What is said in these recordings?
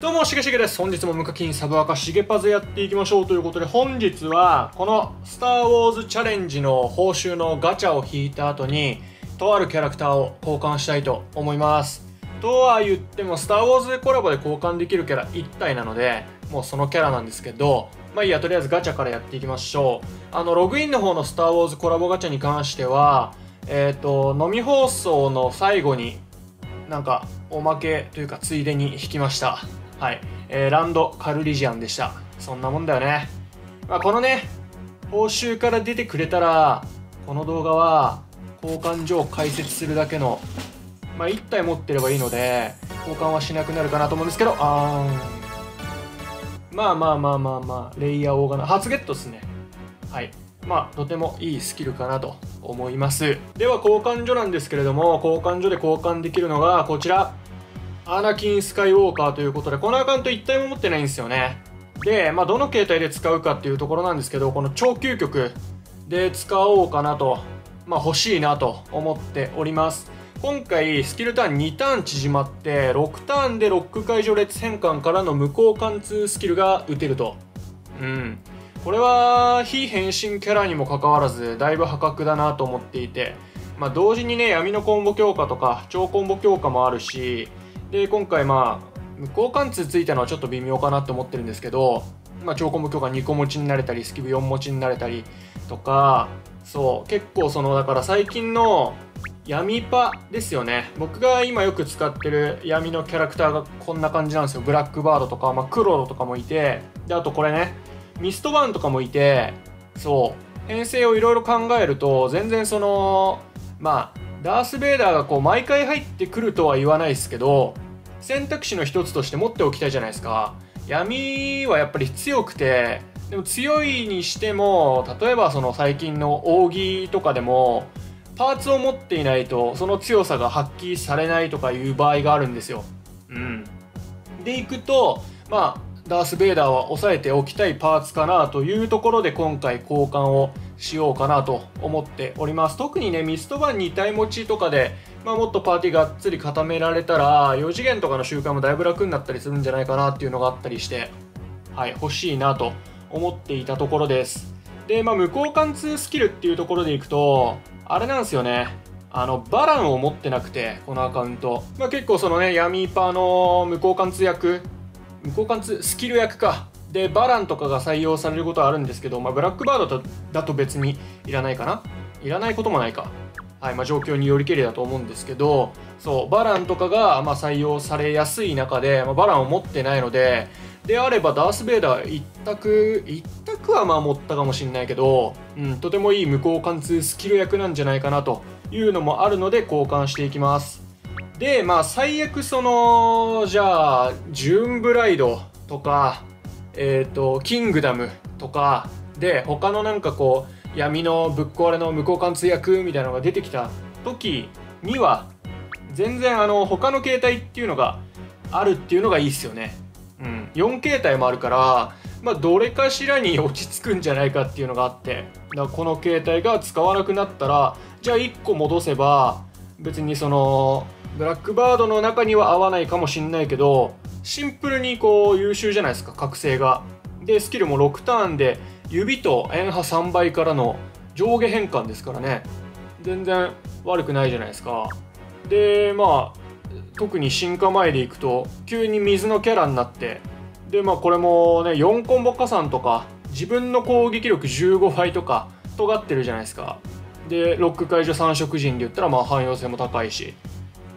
どうも、しげしげです。本日も無課金サブアカしげパズやっていきましょうということで、本日は、このスターウォーズチャレンジの報酬のガチャを引いた後に、とあるキャラクターを交換したいと思います。とは言っても、スターウォーズコラボで交換できるキャラ1体なので、もうそのキャラなんですけど、まあいいや、とりあえずガチャからやっていきましょう。あの、ログインの方のスターウォーズコラボガチャに関しては、えっ、と、飲み放送の最後に、なんか、おまけというか、ついでに引きました。はい。えーランド・カルリジアンでした。そんなもんだよね。まあ、このね、報酬から出てくれたら、この動画は、交換所を開設するだけの、まあ、1体持ってればいいので、交換はしなくなるかなと思うんですけど、あーん。まあまあまあまあまあ、レイヤーオーガナ、初ゲットっすね。はい。まあ、とてもいいスキルかなと思います。では、交換所なんですけれども、交換所で交換できるのが、こちら。アナキン・スカイウォーカーということで、このアカウント一体も持ってないんですよね。で、まあ、どの携帯で使うかっていうところなんですけど、この超究極で使おうかなと、まあ、欲しいなと思っております。今回、スキルターン2ターン縮まって、6ターンでロック解除列変換からの無効貫通スキルが打てると。うん。これは、非変身キャラにもかかわらず、だいぶ破格だなと思っていて、まあ、同時にね、闇のコンボ強化とか、超コンボ強化もあるし、で今回まあ無効貫通ついたのはちょっと微妙かなって思ってるんですけど、まあ、超コンボ強化2個持ちになれたりスキブ4持ちになれたりとかそう結構そのだから最近の闇パですよね。僕が今よく使ってる闇のキャラクターがこんな感じなんですよ。ブラックバードとか、まあ、クロロとかもいてであとこれねミストバーンとかもいてそう編成をいろいろ考えると全然そのまあダース・ベイダーがこう毎回入ってくるとは言わないですけど選択肢の一つとして持っておきたいじゃないですか。闇はやっぱり強くてでも強いにしても例えばその最近の扇とかでもパーツを持っていないとその強さが発揮されないとかいう場合があるんですよ。うん。でいくとまあダース・ベイダーは抑えておきたいパーツかなというところで今回交換をしようかなと思っております。特にねミストバン2体持ちとかで、まあ、もっとパーティーがっつり固められたら4次元とかの習慣もだいぶ楽になったりするんじゃないかなっていうのがあったりしてはい欲しいなと思っていたところです。でまあ無効貫通スキルっていうところでいくとあれなんですよね。あのバランを持ってなくてこのアカウント、まあ、結構そのね闇パーの無効貫通役無効貫通スキル役か。でバランとかが採用されることはあるんですけど、まあ、ブラックバードだと別にいらないかな？いらないこともないか。はいまあ、状況によりけりだと思うんですけどそうバランとかがまあ採用されやすい中で、まあ、バランを持ってないのでであればダース・ベイダー一択一択はまあ持ったかもしれないけど、うん、とてもいい無効貫通スキル役なんじゃないかなというのもあるので交換していきます。でまあ最悪そのじゃあジューンブライドとかえっ、とキングダムとかで他のなんかこう闇のぶっ壊れの無効貫通役みたいなのが出てきた時には全然あの他の携帯っていうのがあるっていうのがいいっすよね。うん。4形態もあるからまあどれかしらに落ち着くんじゃないかっていうのがあって。だからこの携帯が使わなくなったらじゃあ1個戻せば別にそのブラックバードの中には合わないかもしんないけどシンプルにこう優秀じゃないですか覚醒が。でスキルも6ターンで指と円波3倍からの上下変換ですからね。全然悪くないじゃないですか。でまあ特に進化前でいくと急に水のキャラになってでまあこれもね4コンボ加算とか自分の攻撃力15倍とか尖ってるじゃないですか。でロック解除3色人で言ったらまあ汎用性も高いし。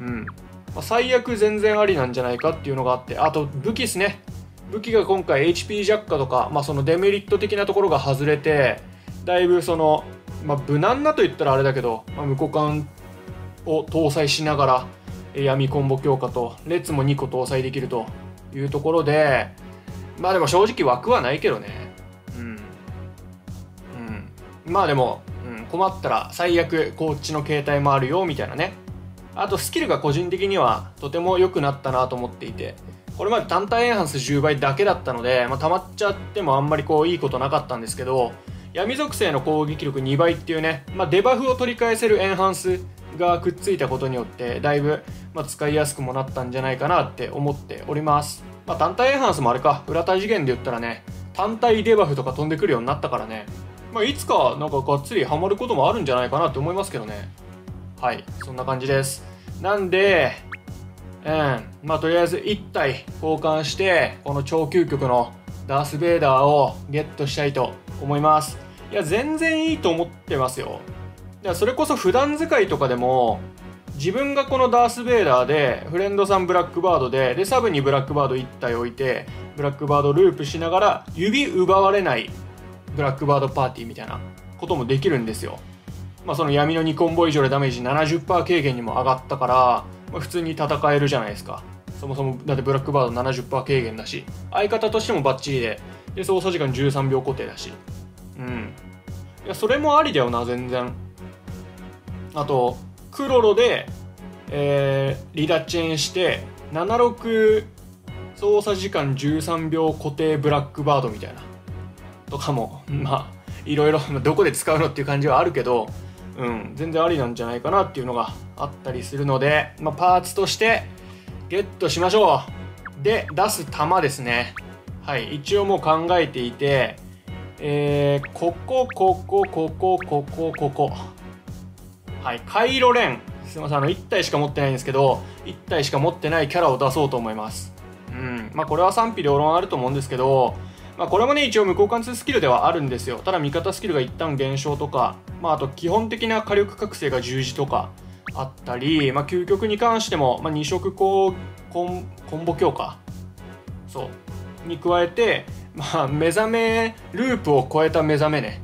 うん、まあ、最悪全然ありなんじゃないかっていうのがあってあと武器っすね。武器が今回 HP 弱化とか、まあ、そのデメリット的なところが外れてだいぶその、まあ、無難なと言ったらあれだけど、まあ、無股間を搭載しながらえ闇コンボ強化と列も2個搭載できるというところでまあでも正直枠はないけどね。うん。うん。まあでも、うん、困ったら最悪こっちの携帯もあるよみたいなねあとスキルが個人的にはとても良くなったなと思っていてこれまで単体エンハンス10倍だけだったので、まあ、溜まっちゃってもあんまりこういいことなかったんですけど闇属性の攻撃力2倍っていうね、まあ、デバフを取り返せるエンハンスがくっついたことによってだいぶ、ま、使いやすくもなったんじゃないかなって思っております。まあ、単体エンハンスもあれか裏対次元で言ったらね単体デバフとか飛んでくるようになったからね、まあ、いつかなんかがっつりハマることもあるんじゃないかなって思いますけどね。はいそんな感じです。なんでうんまあとりあえず1体交換してこの超究極のダース・ベイダーをゲットしたいと思います。いや全然いいと思ってますよ。いやそれこそ普段使いとかでも自分がこのダース・ベイダーでフレンドさんブラックバードででサブにブラックバード1体置いてブラックバードループしながら指奪われないブラックバードパーティーみたいなこともできるんですよ。まあその闇の2コンボ以上でダメージ70%軽減にも上がったから、まあ、普通に戦えるじゃないですか。そもそもだってブラックバード70%軽減だし相方としてもバッチリでで操作時間13秒固定だし。うん。いやそれもありだよな全然。あとクロロで、えー、リラチェーンして76操作時間13秒固定ブラックバードみたいな。とかもまあいろいろどこで使うのっていう感じはあるけど、うん、全然ありなんじゃないかなっていうのがあったりするので、まあ、パーツとしてゲットしましょう。で出す弾ですね。はい一応もう考えていてえー、ここここここここここ。はいカイロレンすいませんあの1体しか持ってないんですけど1体しか持ってないキャラを出そうと思います。うんまあこれは賛否両論あると思うんですけどまあ、これもね一応無効貫通スキルではあるんですよ。ただ味方スキルが一旦減少とか、まあ、あと基本的な火力覚醒が十字とかあったり、まあ、究極に関しても、まあ、2色コンコンボ強化そうに加えて、まあ、目覚めループを超えた目覚めね。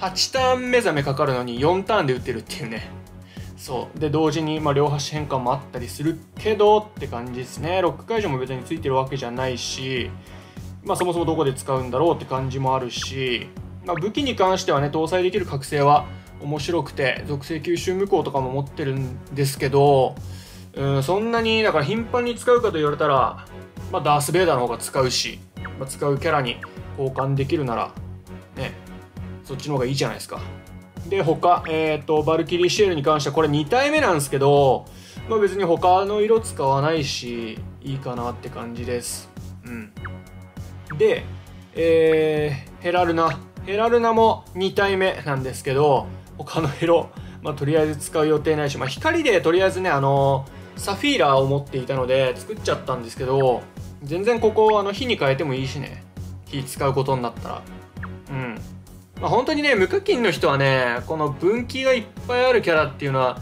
8ターン目覚めかかるのに4ターンで打てるっていうね。そうで同時に、まあ、両端変換もあったりするけどって感じですね。ロック解除も別についてるわけじゃないしまあ、そもそもどこで使うんだろうって感じもあるし、まあ、武器に関してはね搭載できる覚醒は面白くて属性吸収無効とかも持ってるんですけどうんそんなにだから頻繁に使うかと言われたら、まあ、ダース・ベイダーの方が使うし、まあ、使うキャラに交換できるならねそっちの方がいいじゃないですか。で他、え、ー、とバルキリーシエルに関してはこれ2体目なんですけど、まあ、別に他の色使わないしいいかなって感じです。うん。で、えー、ヘラルナ。ヘラルナも2体目なんですけど他の色、まあ、とりあえず使う予定ないし、まあ、光でとりあえずねあのサフィーラーを持っていたので作っちゃったんですけど全然ここあの火に変えてもいいしね。火使うことになったら。うん。まあ、本当にね無課金の人はねこの分岐がいっぱいあるキャラっていうのは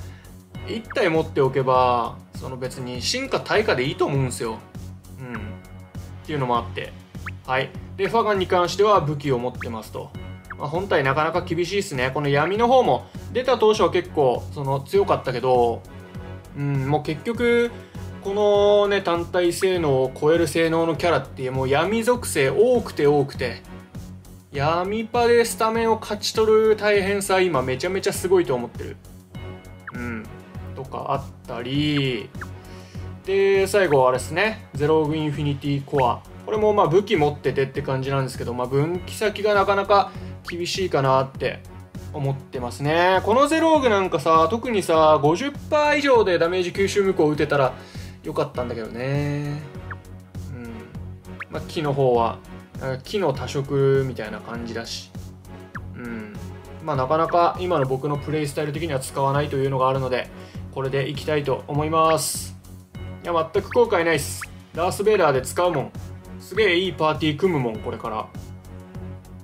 1体持っておけばその別に進化対価でいいと思うんですよ。うん。っていうのもあって。はい。で、ファガンに関しては武器を持ってますと。まあ、本体なかなか厳しいですね。この闇の方も出た当初は結構その強かったけど、うん、もう結局、このね、単体性能を超える性能のキャラってもう闇属性多くて多くて、闇パでスタメンを勝ち取る大変さ今めちゃめちゃすごいと思ってる。うん。とかあったり、で、最後はあれですね、ゼログインフィニティコア。これもまあ武器持っててって感じなんですけど、まあ、分岐先がなかなか厳しいかなって思ってますね。このゼローグなんかさ特にさ50%以上でダメージ吸収無効打てたらよかったんだけどね。うん。まあ木の方は木の多色みたいな感じだし。うん。まあなかなか今の僕のプレイスタイル的には使わないというのがあるのでこれでいきたいと思います。いや全く後悔ないっす。ダース・ベイダーで使うもん。すげえいいパーティー組むもんこれから。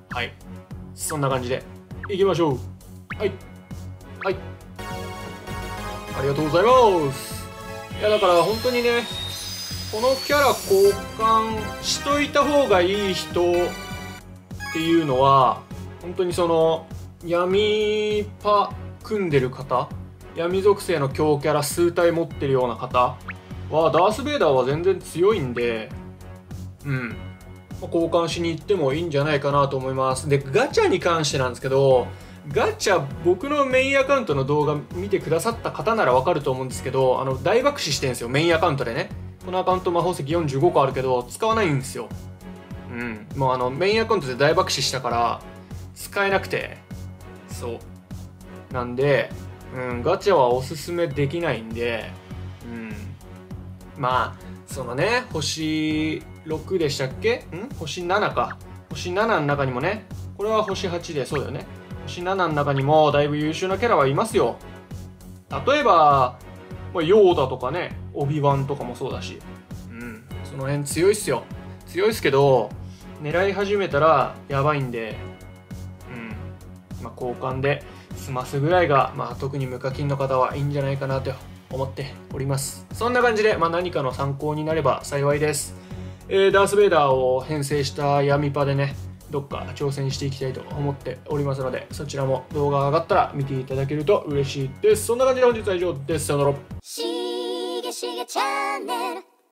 はい。そんな感じで。いきましょう。はい。はい。ありがとうございます。いやだから本当にねこのキャラ交換しといた方がいい人っていうのは本当にその闇パ組んでる方闇属性の強キャラ数体持ってるような方はダース・ベイダーは全然強いんでうん、交換しに行ってもいいんじゃないかなと思います。でガチャに関してなんですけどガチャ僕のメインアカウントの動画見てくださった方ならわかると思うんですけどあの大爆死してんですよメインアカウントでね。このアカウント魔法石45個あるけど使わないんですよ。うん。もうあのメインアカウントで大爆死したから使えなくて。そう。なんで、うん、ガチャはおすすめできないんでうん。まあそのね星6でしたっけ？ん？星7か。星7の中にもねこれは星8でそうだよね。星7の中にもだいぶ優秀なキャラはいますよ。例えばまヨーダとかねオビワンとかもそうだし。うん。その辺強いっすよ。強いっすけど狙い始めたらやばいんで。うん。まあ交換で済ますぐらいが、まあ、特に無課金の方はいいんじゃないかなと思っております。そんな感じで、まあ、何かの参考になれば幸いですえー、ダース・ベイダーを編成した闇パでねどっか挑戦していきたいと思っておりますのでそちらも動画が上がったら見ていただけると嬉しいです。そんな感じで本日は以上です。さよなら。しげしげチャンネル。